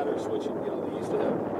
matter of switching. You know, they used to have.